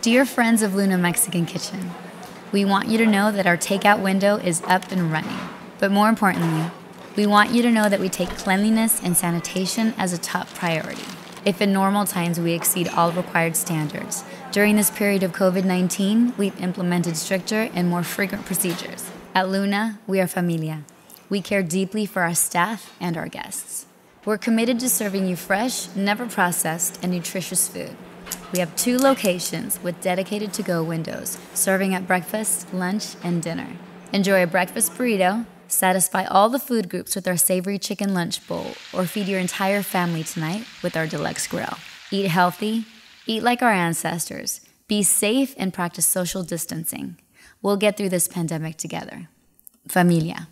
Dear friends of Luna Mexican Kitchen, we want you to know that our takeout window is up and running. But more importantly, we want you to know that we take cleanliness and sanitation as a top priority. If in normal times we exceed all required standards, during this period of COVID 19, we've implemented stricter and more frequent procedures. At Luna, we are familia. We care deeply for our staff and our guests. We're committed to serving you fresh, never processed, and nutritious food. We have two locations with dedicated to go windows, serving at breakfast, lunch, and dinner. Enjoy a breakfast burrito, satisfy all the food groups with our savory chicken lunch bowl, or feed your entire family tonight with our deluxe grill. Eat healthy, eat like our ancestors, be safe, and practice social distancing. We'll get through this pandemic together. Familia.